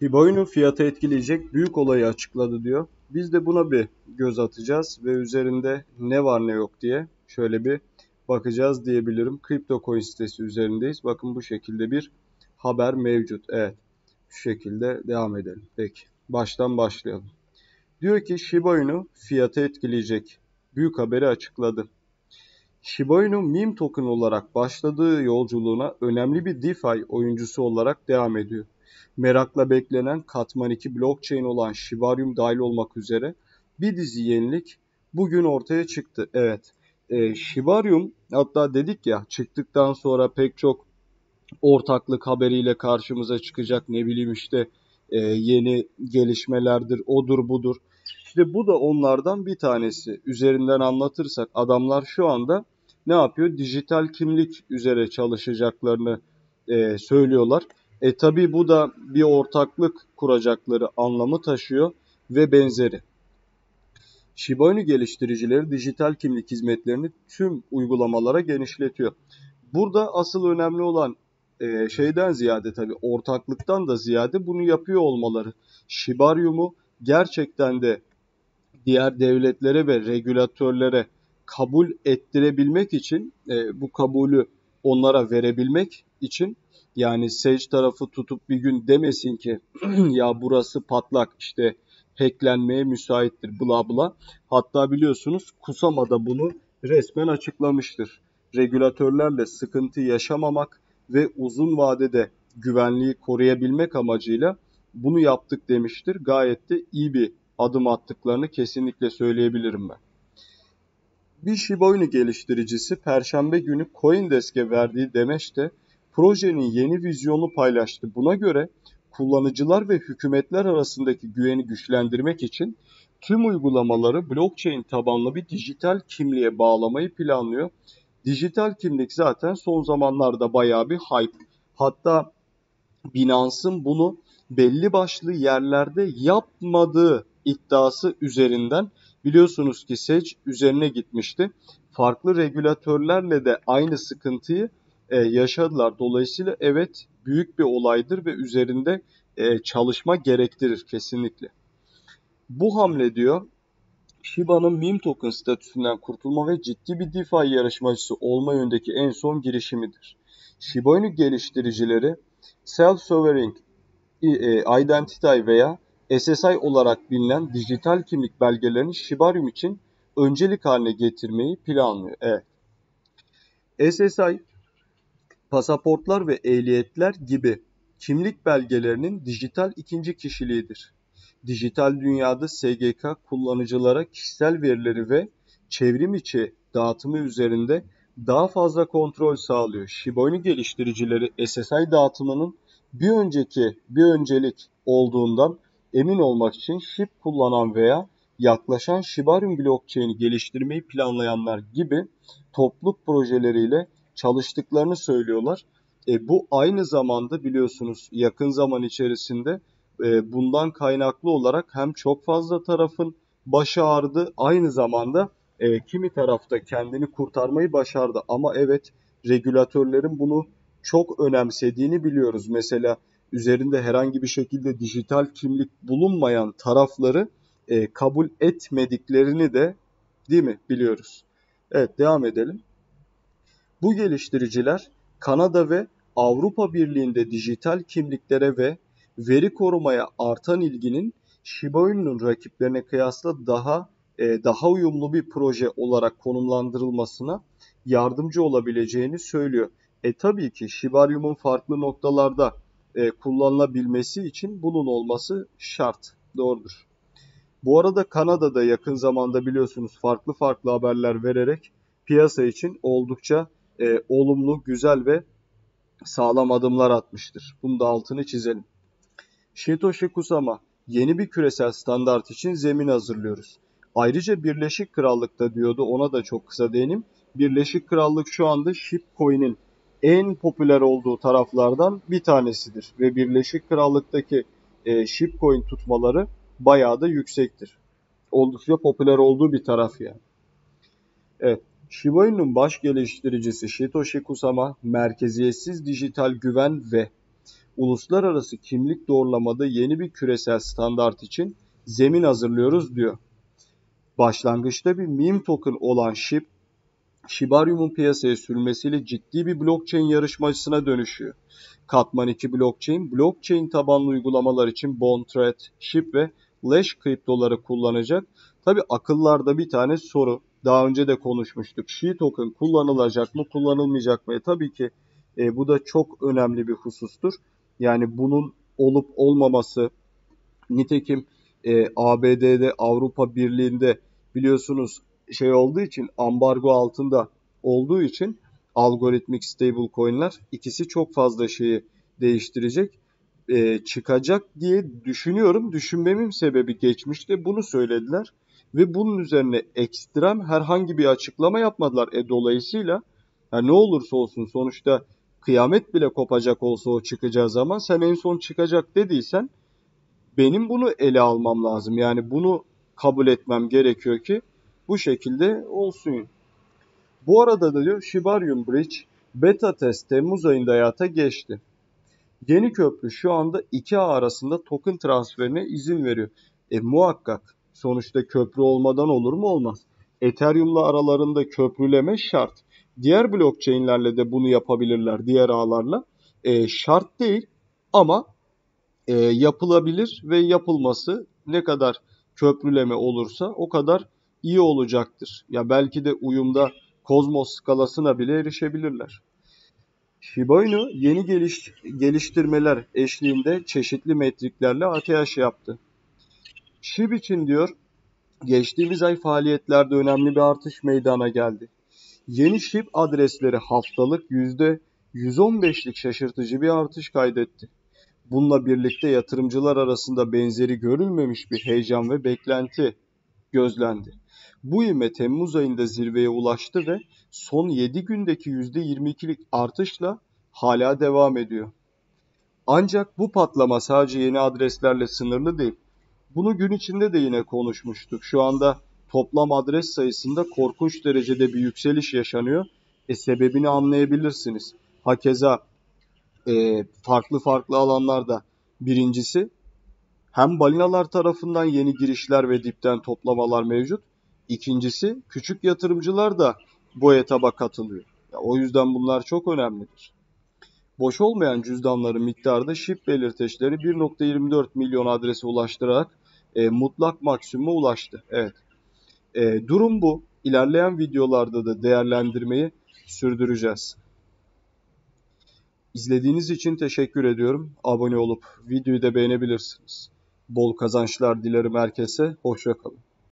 Inu fiyatı etkileyecek büyük olayı açıkladı diyor. Biz de buna bir göz atacağız ve üzerinde ne var ne yok diye şöyle bir bakacağız diyebilirim. CryptoCoin sitesi üzerindeyiz. Bakın bu şekilde bir haber mevcut. Evet. Şu şekilde devam edelim. Peki. Baştan başlayalım. Diyor ki Shiba Inu fiyatı etkileyecek. Büyük haberi açıkladı. Shiba Inu meme token olarak başladığı yolculuğuna önemli bir DeFi oyuncusu olarak devam ediyor. Merakla beklenen Katman 2 blockchain olan Shibarium dahil olmak üzere bir dizi yenilik bugün ortaya çıktı. Evet, e, Shibarium hatta dedik ya çıktıktan sonra pek çok ortaklık haberiyle karşımıza çıkacak ne bileyim işte e, yeni gelişmelerdir odur budur. İşte bu da onlardan bir tanesi. Üzerinden anlatırsak adamlar şu anda ne yapıyor? Dijital kimlik üzere çalışacaklarını e, söylüyorlar. E tabi bu da bir ortaklık kuracakları anlamı taşıyor ve benzeri. Shiba Inu geliştiricileri dijital kimlik hizmetlerini tüm uygulamalara genişletiyor. Burada asıl önemli olan e, şeyden ziyade tabi ortaklıktan da ziyade bunu yapıyor olmaları. Shibarium'u gerçekten de diğer devletlere ve regülatörlere kabul ettirebilmek için e, bu kabulü onlara verebilmek için yani Sage tarafı tutup bir gün demesin ki ya burası patlak işte hacklenmeye müsaittir bla bla. Hatta biliyorsunuz Kusama da bunu resmen açıklamıştır. Regülatörlerle sıkıntı yaşamamak ve uzun vadede güvenliği koruyabilmek amacıyla bunu yaptık demiştir. Gayet de iyi bir adım attıklarını kesinlikle söyleyebilirim ben. Bir Shiba Inu geliştiricisi Perşembe günü Coindesk'e verdiği demeçte projenin yeni vizyonu paylaştı. Buna göre kullanıcılar ve hükümetler arasındaki güveni güçlendirmek için tüm uygulamaları blockchain tabanlı bir dijital kimliğe bağlamayı planlıyor. Dijital kimlik zaten son zamanlarda bayağı bir hype. Hatta Binance'ın bunu belli başlı yerlerde yapmadığı iddiası üzerinden biliyorsunuz ki SEC üzerine gitmişti. Farklı regülatörlerle de aynı sıkıntıyı e, yaşadılar. Dolayısıyla evet büyük bir olaydır ve üzerinde e, çalışma gerektirir kesinlikle. Bu hamle diyor Shiba'nın meme token statüsünden kurtulma ve ciddi bir DeFi yarışmacısı olma yönündeki en son girişimidir. Shiba Inu geliştiricileri Self-Sovereign e, Identity veya SSI olarak bilinen dijital kimlik belgelerini Shibarium için öncelik haline getirmeyi planlıyor. Evet. SSI pasaportlar ve ehliyetler gibi kimlik belgelerinin dijital ikinci kişiliğidir. Dijital dünyada SGK kullanıcılara kişisel verileri ve çevrim içi dağıtımı üzerinde daha fazla kontrol sağlıyor. Shiba Inu geliştiricileri SSI dağıtımının bir önceki bir öncelik olduğundan emin olmak için SHIB kullanan veya yaklaşan Shibarium blockchain'i geliştirmeyi planlayanlar gibi topluluk projeleriyle çalıştıklarını söylüyorlar. E, bu aynı zamanda biliyorsunuz yakın zaman içerisinde e, bundan kaynaklı olarak hem çok fazla tarafın başı ağrıdı aynı zamanda e, kimi tarafta kendini kurtarmayı başardı. Ama evet regülatörlerin bunu çok önemsediğini biliyoruz. Mesela üzerinde herhangi bir şekilde dijital kimlik bulunmayan tarafları e, kabul etmediklerini de değil mi biliyoruz. Evet devam edelim. Bu geliştiriciler Kanada ve Avrupa Birliği'nde dijital kimliklere ve veri korumaya artan ilginin Shiba Inu'nun rakiplerine kıyasla daha e, daha uyumlu bir proje olarak konumlandırılmasına yardımcı olabileceğini söylüyor. E tabii ki Shibarium'un farklı noktalarda e, kullanılabilmesi için bunun olması şart. Doğrudur. Bu arada Kanada'da yakın zamanda biliyorsunuz farklı farklı haberler vererek piyasa için oldukça e, olumlu, güzel ve sağlam adımlar atmıştır. Bunu da altını çizelim. Shitoshi Kusama, yeni bir küresel standart için zemin hazırlıyoruz. Ayrıca Birleşik Krallık'ta diyordu, ona da çok kısa değinim. Birleşik Krallık şu anda Shipcoin'in en popüler olduğu taraflardan bir tanesidir. Ve Birleşik Krallık'taki e, Shipcoin tutmaları bayağı da yüksektir. Oldukça popüler olduğu bir taraf yani. Evet. Shiba Inu'nun baş geliştiricisi Shitoshi Kusama, merkeziyetsiz dijital güven ve uluslararası kimlik doğrulamada yeni bir küresel standart için zemin hazırlıyoruz diyor. Başlangıçta bir meme token olan SHIB, Shibarium'un piyasaya sürülmesiyle ciddi bir blockchain yarışmacısına dönüşüyor. Katman 2 blockchain, blockchain tabanlı uygulamalar için Bondthread, SHIB ve Lash kriptoları kullanacak. Tabi akıllarda bir tane soru. Daha önce de konuşmuştuk. Shi token kullanılacak mı, kullanılmayacak mı? E, tabii ki e, bu da çok önemli bir husustur. Yani bunun olup olmaması, nitekim e, ABD'de, Avrupa Birliği'nde biliyorsunuz şey olduğu için ambargo altında olduğu için algoritmik stable coin'ler ikisi çok fazla şeyi değiştirecek e, çıkacak diye düşünüyorum. Düşünmemin sebebi geçmişte bunu söylediler ve bunun üzerine ekstrem herhangi bir açıklama yapmadılar. E, dolayısıyla yani ne olursa olsun sonuçta kıyamet bile kopacak olsa o çıkacağı zaman sen en son çıkacak dediysen benim bunu ele almam lazım. Yani bunu kabul etmem gerekiyor ki bu şekilde olsun. Bu arada da diyor Shibarium Bridge beta test Temmuz ayında hayata geçti. Yeni köprü şu anda iki ağ arasında token transferine izin veriyor. E muhakkak sonuçta köprü olmadan olur mu olmaz. Ethereum'la aralarında köprüleme şart. Diğer blockchain'lerle de bunu yapabilirler diğer ağlarla. E, şart değil ama e, yapılabilir ve yapılması ne kadar köprüleme olursa o kadar iyi olacaktır. Ya belki de uyumda kozmos skalasına bile erişebilirler. Shiba Inu yeni geliş, geliştirmeler eşliğinde çeşitli metriklerle ATH yaptı. SHIB için diyor geçtiğimiz ay faaliyetlerde önemli bir artış meydana geldi. Yeni SHIB adresleri haftalık %115'lik şaşırtıcı bir artış kaydetti. Bununla birlikte yatırımcılar arasında benzeri görülmemiş bir heyecan ve beklenti gözlendi. Bu ivme Temmuz ayında zirveye ulaştı ve son 7 gündeki %22'lik artışla hala devam ediyor. Ancak bu patlama sadece yeni adreslerle sınırlı değil. Bunu gün içinde de yine konuşmuştuk. Şu anda toplam adres sayısında korkunç derecede bir yükseliş yaşanıyor. E sebebini anlayabilirsiniz. Hakeza e, farklı farklı alanlarda birincisi hem balinalar tarafından yeni girişler ve dipten toplamalar mevcut. İkincisi küçük yatırımcılar da bu etaba katılıyor. Ya, o yüzden bunlar çok önemlidir. Boş olmayan cüzdanların miktarı şip belirteçleri 1.24 milyon adrese ulaştırarak e, mutlak maksimuma ulaştı. Evet. E, durum bu. İlerleyen videolarda da değerlendirmeyi sürdüreceğiz. İzlediğiniz için teşekkür ediyorum. Abone olup videoyu da beğenebilirsiniz. Bol kazançlar dilerim herkese. Hoşçakalın.